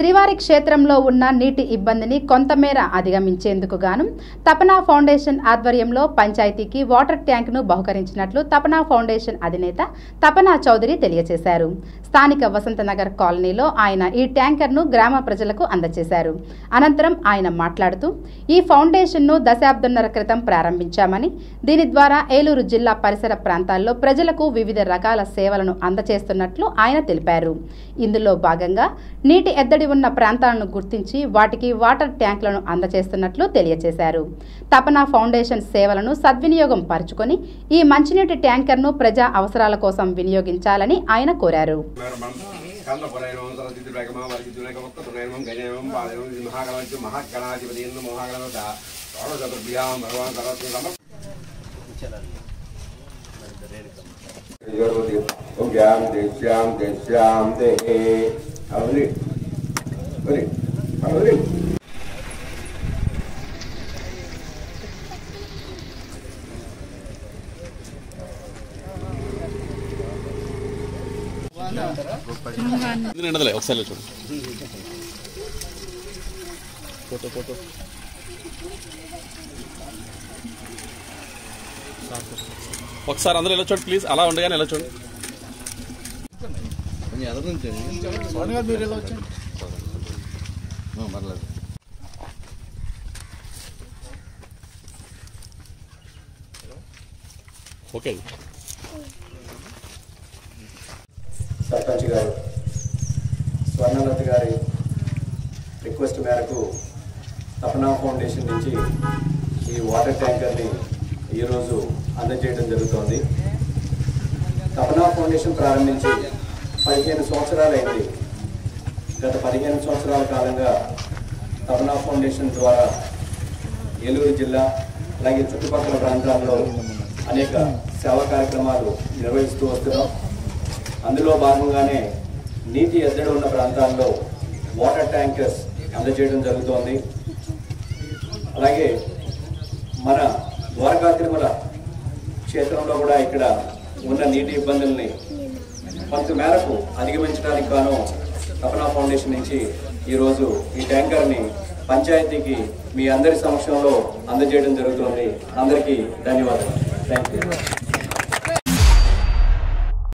శ్రీవారి క్షేత్రంలో ఉన్న నీటి ఇబ్బందిని కొంతమేర అధిగమించేందుకు గాను తపనా ఫౌండేషన్ ఆధ్వర్యంలో పంచాయతీకి వాటర్ ట్యాంక్ను బహుకరించినట్లు తపనా ఫౌండేషన్ అధినేత తపనా చౌదరి తెలియజేశారు. స్థానిక వసంతనగర్ కాలనీలో ఆయన ఈ ట్యాంకర్ను గ్రామ ప్రజలకు అందజేశారు. అనంతరం ఆయన మాట్లాడుతూ ఈ ఫౌండేషన్ను దశాబ్దన్నర క్రితం ప్రారంభించామని దీని ద్వారా ఏలూరు జిల్లా పరిసర ప్రాంతాల్లో ప్రజలకు వివిధ రకాల సేవలను అందజేస్తున్నట్లు ఆయన తెలిపారు. ఇందులో భాగంగా నీటి ఎద్దడి ఉన్న ప్రాంతాలను గుర్తించి వాటికి వాటర్ ట్యాంకులను అందజేస్తున్నట్లు తెలియజేశారు తపన ఫౌండేషన్ సేవలను సద్వినియోగం పరుచుకొని ఈ మంచినీటి ట్యాంకర్ను ప్రజా అవసరాల కోసం వినియోగించాలని ఆయన కోరారు కందపురైనం ఓం దేశ్యాం దేశ్యాం అవరి అవరి ఇది నిండదులే ఒకసారి చూడు ఫోటో ఫోటో ఒకసారి అందరూ ఎలా చూడండి ప్లీజ్ అలా ఉండగానే ఎలా చూడండి ఓకే. సర్పంచ్ గారు స్వర్ణలత గారి రిక్వెస్ట్ మేరకు తపనా ఫౌండేషన్ నుంచి ఈ వాటర్ ట్యాంకర్ని ఈరోజు అందజేయడం జరుగుతోంది. తపనా ఫౌండేషన్ ప్రారంభించి పదిహేను సంవత్సరాలైంది గత పదిహేను సంవత్సరాల కాలంగా తపనా ఫౌండేషన్ ద్వారా ఏలూరు జిల్లా అలాగే చుట్టుపక్కల ప్రాంతాల్లో అనేక సేవా కార్యక్రమాలు నిర్వహిస్తూ వస్తున్నాం. అందులో భాగంగానే నీటి ఎద్దడి ఉన్న ప్రాంతాల్లో వాటర్ ట్యాంకర్స్ అందజేయడం జరుగుతోంది. అలాగే మన ద్వారకా తిరుమల క్షేత్రంలో కూడా ఇక్కడ ఉన్న నీటి ఇబ్బందుల్ని కొంత మేరకు అధిగమించడానికి గాను తపనా ఫౌండేషన్ నుంచి ఈరోజు ఈ ట్యాంకర్ని పంచాయతీకి మీ అందరి సమక్షంలో అందజేయడం జరుగుతుంది. అందరికీ ధన్యవాదాలు. Thank you